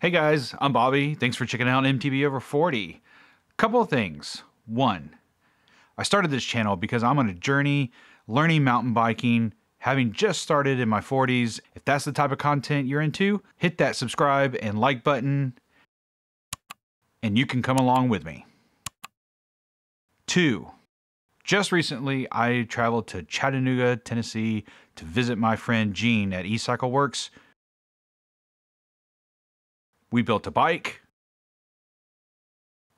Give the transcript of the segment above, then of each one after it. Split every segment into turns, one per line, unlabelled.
Hey guys, I'm Bobby. Thanks for checking out MTB Over 40. Couple of things. One, I started this channel because I'm on a journey learning mountain biking, having just started in my 40s. If that's the type of content you're into, hit that subscribe and like button, and you can come along with me. Two, just recently I traveled to Chattanooga, Tennessee to visit my friend Gene at eCycle Works. We built a bike.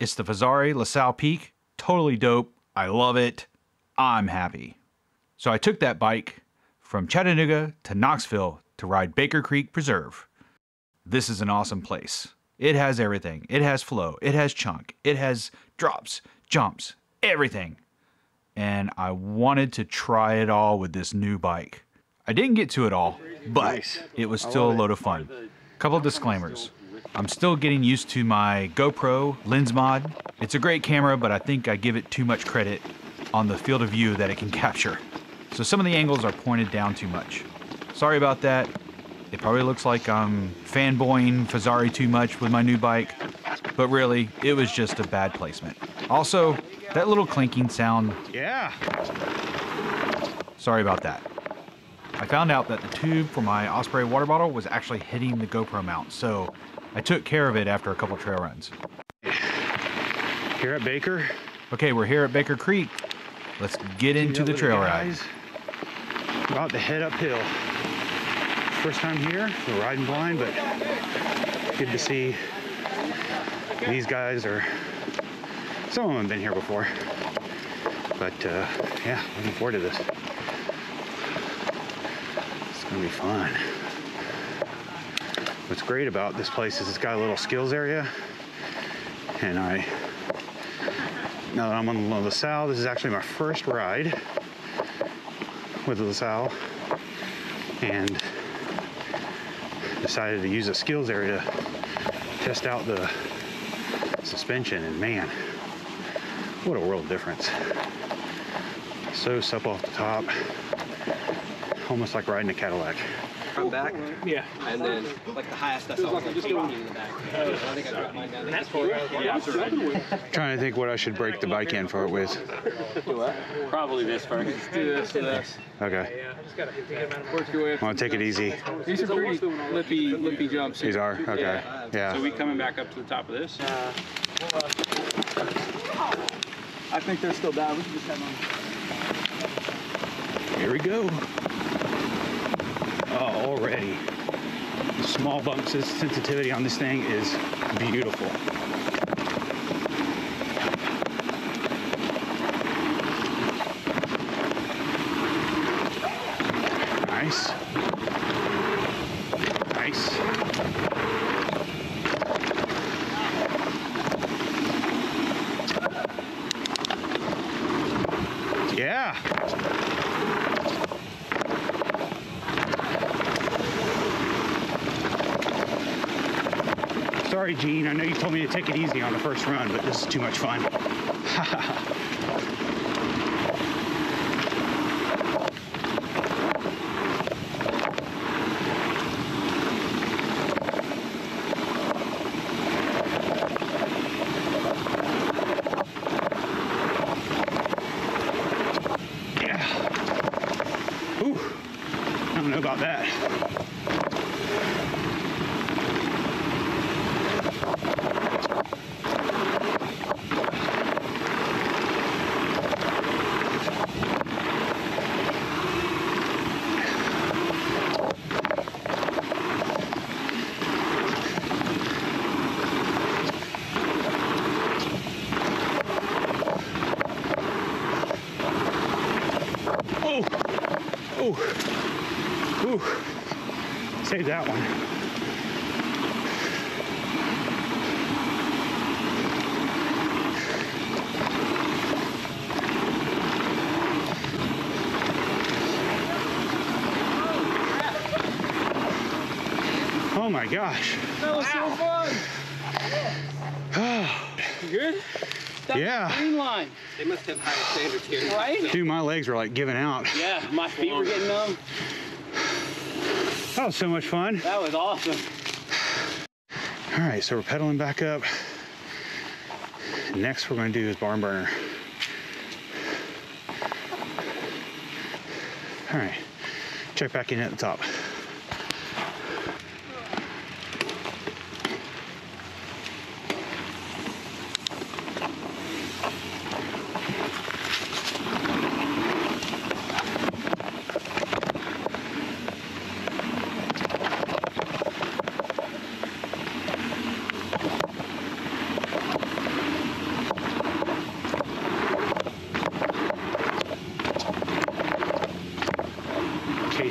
It's the Fezzari La Sal Peak. Totally dope. I love it. I'm happy. So I took that bike from Chattanooga to Knoxville to ride Baker Creek Preserve. This is an awesome place. It has everything. It has flow. It has chunk. It has drops, jumps, everything. And I wanted to try it all with this new bike. I didn't get to it all, but it was still a load of fun. Couple disclaimers. I'm still getting used to my GoPro lens mod. It's a great camera, but I think I give it too much credit on the field of view that it can capture. So some of the angles are pointed down too much. Sorry about that. It probably looks like I'm fanboying Fezzari too much with my new bike, but really, it was just a bad placement. Also, that little clinking sound,
Yeah.
sorry about that. I found out that the tube for my Osprey water bottle was actually hitting the GoPro mount, so I took care of it after a couple trail runs.
Here at Baker.
Okay, we're here at Baker Creek. Let's get into the trail ride.
About to head uphill. First time here, we're riding blind, but good to see these guys are, some of them have been here before. But uh, yeah, looking forward to this. It's gonna be fun. What's great about this place is it's got a little skills area. And I, now that I'm on the La Sal, this is actually my first ride with the La Sal. And decided to use a skills area to test out the suspension. And man, what a world difference. So supple off the top, almost like riding a Cadillac.
Front back,
Yeah.
and then like the highest I saw was like 280 in the back. I think I dropped mine down. That's for yeah.
Trying to think what I should break the bike in for it with.
Probably this first. Let's do this to this.
Okay,
Work your way up.
I want to take it easy.
These are pretty lippy, lippy jumps.
These are okay.
So
Yeah.
we coming back up to the top of this? I think they're still down. We can just have them.
Here we go. Oh, already. The small bump sens- sensitivity on this thing is beautiful. Nice. Nice. Yeah. Sorry, Gene. I know you told me to take it easy on the first run, but this is too much fun. yeah. Ooh. I don't know about that. Oh, oh, ooh. Save that one. Oh my gosh.
That was so fun. You good? That
Yeah.
green line,
They must have higher standards here.
right?
Dude, my legs were like giving out.
Yeah, my feet were getting numb.
That was so much fun.
That was awesome.
All right, so we're pedaling back up. Next, we're going to do is barn burner. All right, check back in at the top.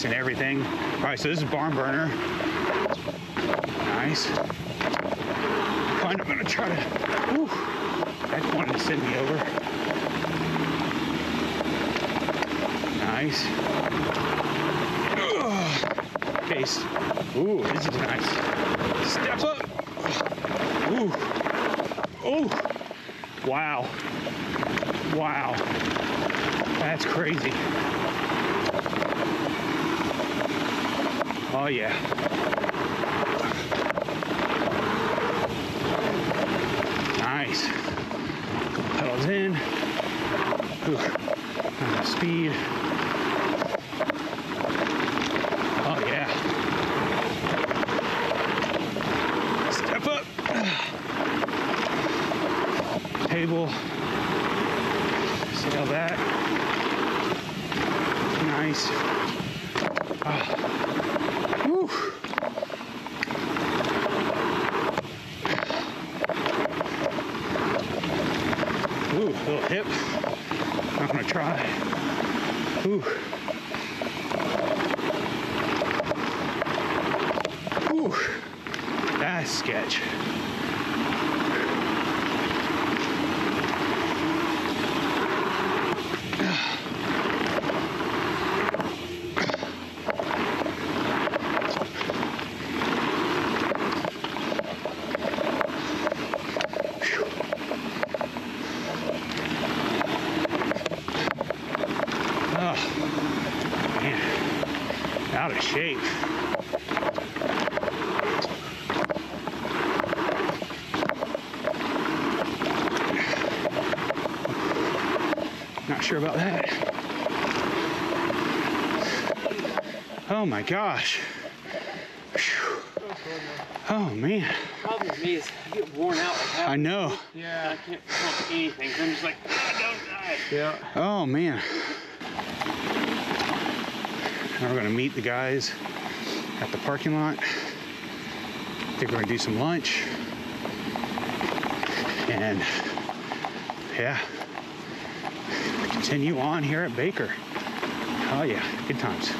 Casing everything. All right, so this is barn burner. Nice. Kind of gonna try to. Whew, that wanted to send me over. Nice. Ugh. Ooh, this is nice. Step up. Ooh. Ooh. Wow. Wow. That's crazy. Oh yeah. Nice. Pedals in. Ooh. Speed. Oh yeah. Step up. Table. How that. Nice. Whew. Ooh, little hip. I'm gonna try. Ooh. Ooh. That's sketch. Oh, man. Out of shape. Not sure about that. Oh my gosh. Phew. Oh man.
Problem with me is I get worn out like.
I know.
Yeah. I can't pump anything. So I'm just like, ah, don't die.
Oh man. Now we're gonna meet the guys at the parking lot. I think we're gonna do some lunch. And yeah, continue on here at Baker. Oh yeah, good times.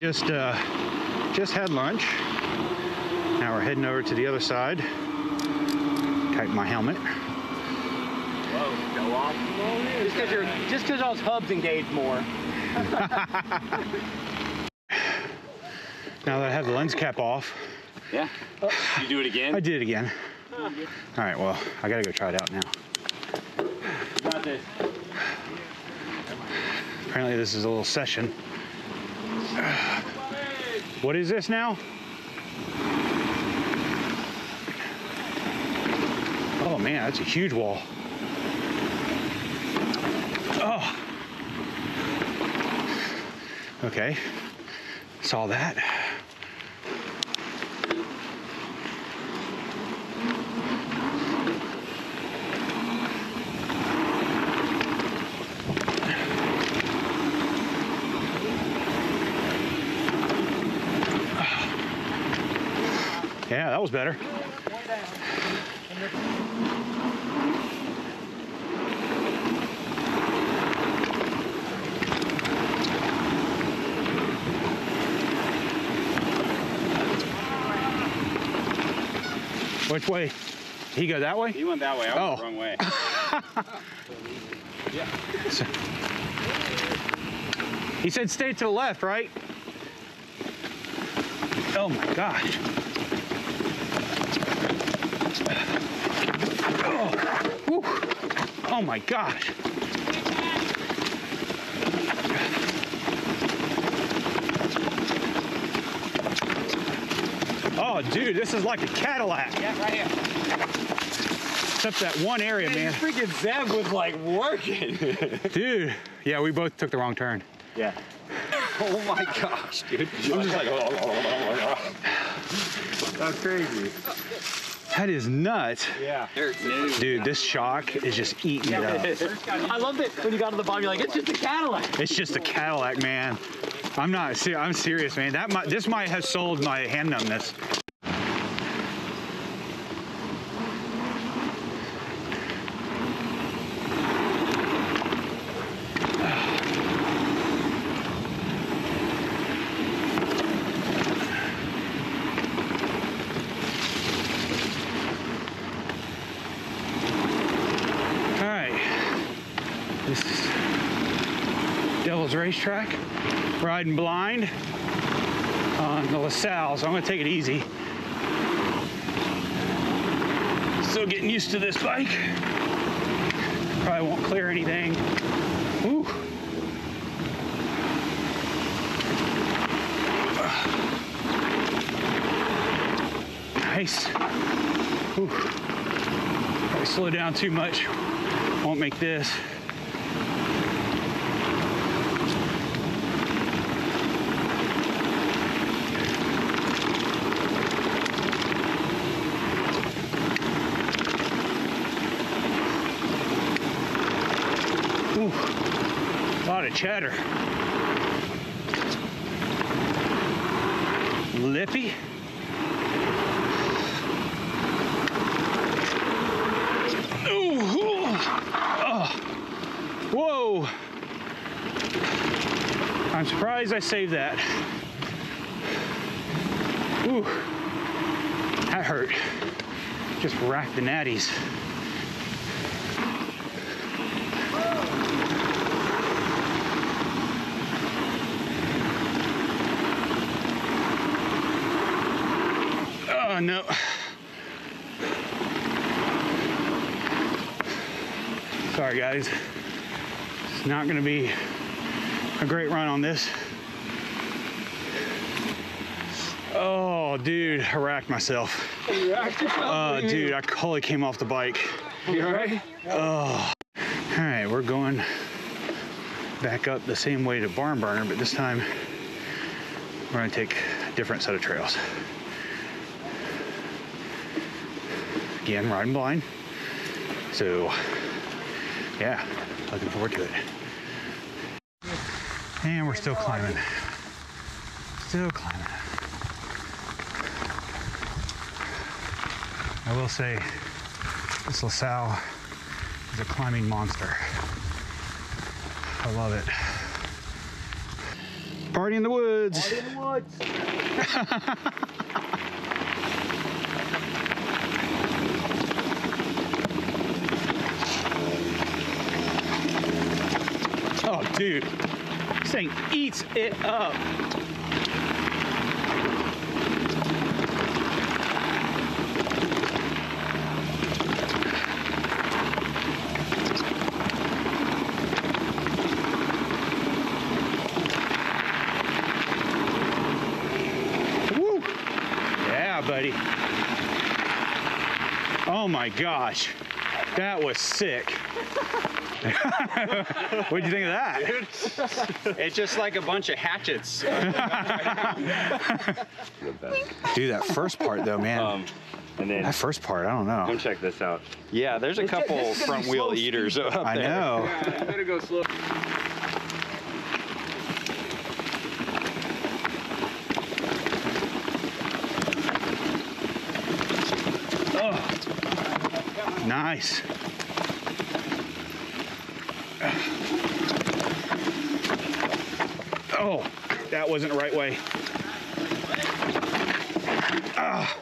Just uh, just had lunch. Now we're heading over to the other side. Tighten my helmet.
Just because you're, just because those hubs engage more.
Now that I have the lens cap off,
Yeah. You do it again?
I did it again. All right, well, I gotta go try it out now.
Got this.
Apparently, this is a little session. What is this now? Oh man, that's a huge wall. Oh. Okay, saw that. Yeah, that was better. Which way? He go that way?
He went that way. I went
Oh.
the wrong way.
He said stay to the left, right? Oh my gosh. Oh, whew. Oh my gosh. Oh Oh, dude, this is like a Cadillac.
Yeah, right here.
Except that one area, man.
Freaking Zeb was like working.
Dude. Yeah, we both took the wrong turn.
yeah.
Oh my gosh, dude.
I'm just like, oh, oh, oh, oh, That's crazy.
That is nuts.
Yeah.
Dude, this shock is just eating it up.
I love it when you got to the bottom. You're like, it's just a Cadillac.
It's just a Cadillac, man. I'm not. ser- I'm serious, man. That might. This might have sold my hand numbness. All right. This is Racetrack, riding blind on the La Sal, so I'm gonna take it easy. Still getting used to this bike. Probably won't clear anything. Ooh. Nice. Ooh. Probably slow down too much. Won't make this. Ooh, a lot of chatter. Lippy. Ooh. Oh. Whoa. I'm surprised I saved that. Ooh. That hurt. Just racked the natties. Oh no. Sorry guys. It's not gonna be a great run on this. Oh dude, I racked myself. Oh dude, I totally came off the bike.
You alright? Oh.
All right, we're going back up the same way to Barn Burner, but this time we're gonna take a different set of trails. Again, riding blind. So, yeah, looking forward to it. And we're still climbing. Still climbing. I will say, this La Sal is a climbing monster. I love it. Party in the woods. oh, dude. This thing eats it up. Woo! Yeah, buddy. Oh my gosh. That was sick. What'd you think of that?
It's just like a bunch of hatchets.
Dude, that first part though, man.
Um, and then
that first part, I don't know.
come check this out. Yeah, there's a couple front wheel eaters up
I
there.
know.
you better go slow.
Nice. Oh, that wasn't the right way. Ah.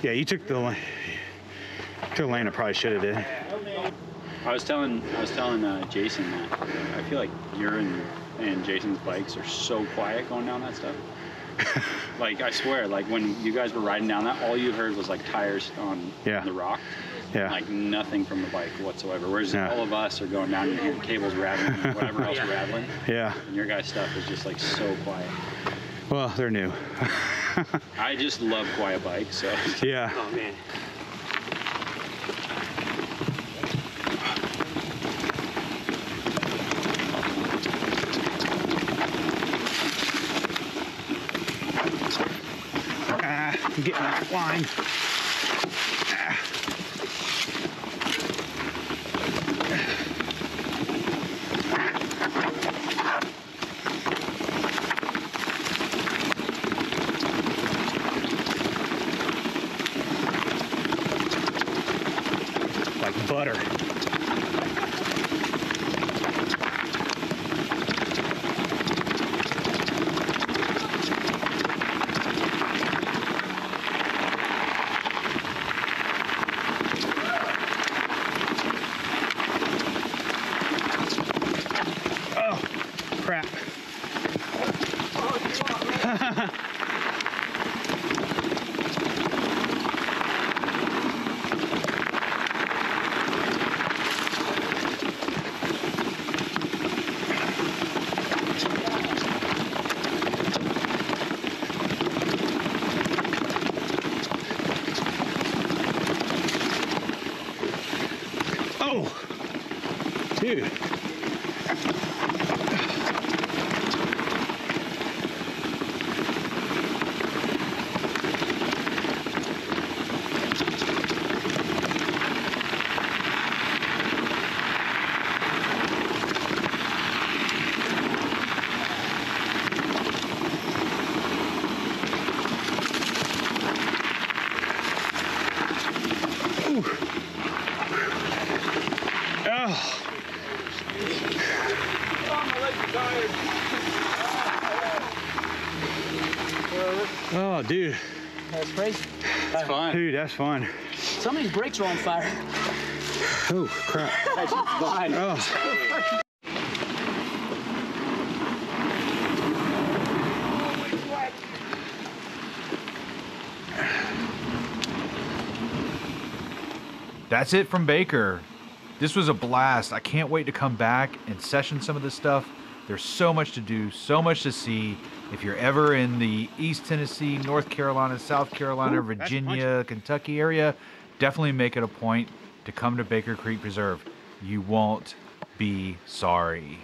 Yeah, you took the. Took the lane I probably should have did.
I was telling I was telling uh, Jason that I feel like your and, and Jason's bikes are so quiet going down that stuff. like I swear, like when you guys were riding down that, all you heard was like tires on
Yeah.
the rock.
Yeah.
Like nothing from the bike whatsoever. Whereas
Yeah.
all of us are going down and hearing cables rattling, and whatever else
Yeah.
rattling,
Yeah.
and your guys' stuff is just like so quiet.
Well, they're new.
I just love quiet bikes, so
yeah.
Oh man.
I'm getting that line. Ah. Like butter. Oh, crap. Oh, dude. Ooh. Oh. Oh, dude.
That's crazy.
it's fun.
Dude, that's fun.
Some of these brakes are on fire.
Oh, crap.
That's fine.
Oh.
That's it from Baker. This was a blast. I can't wait to come back and session some of this stuff. There's so much to do, so much to see. If you're ever in the East Tennessee, North Carolina, South Carolina,
Ooh,
Virginia, Kentucky area, definitely make it a point to come to Baker Creek Preserve. You won't be sorry.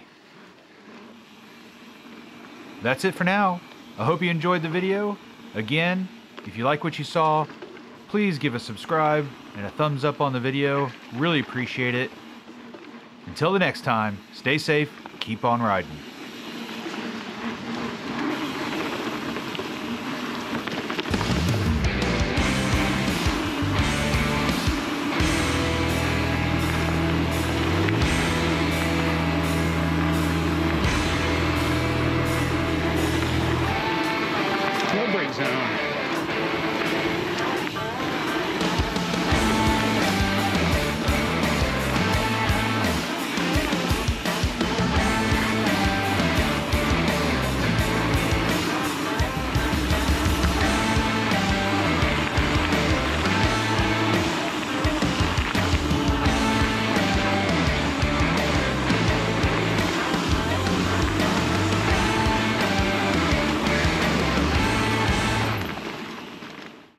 That's it for now. I hope you enjoyed the video. Again, if you like what you saw, please give a subscribe and a thumbs up on the video. Really appreciate it. Until the next time, stay safe, keep on riding.
Zone.